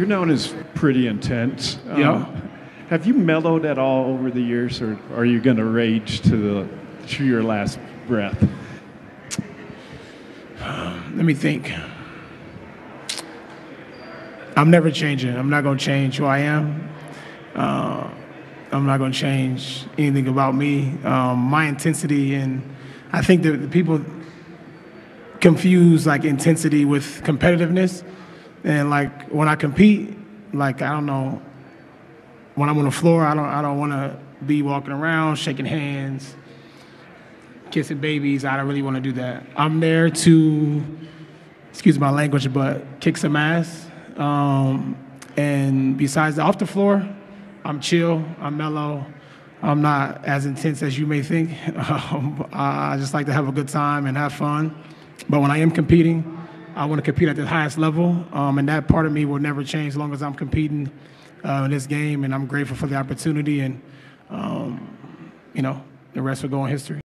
You're known as pretty intense. Um, Yeah. Have you mellowed at all over the years, or are you going to rage to the to your last breath? Let me think. I'm never changing. I'm not going to change who I am. Uh, I'm not going to change anything about me. Um, my intensity, and I think that the people confuse like intensity with competitiveness. And like when I compete, like I don't know, when I'm on the floor, I don't I don't want to be walking around shaking hands, kissing babies. I don't really want to do that. I'm there to, excuse my language, but kick some ass. Um, and besides off the floor, I'm chill. I'm mellow. I'm not as intense as you may think. Um, I just like to have a good time and have fun. But when I am competing, I want to compete at the highest level, um, and that part of me will never change as long as I'm competing uh, in this game. And I'm grateful for the opportunity, and um, you know, the rest will go in history.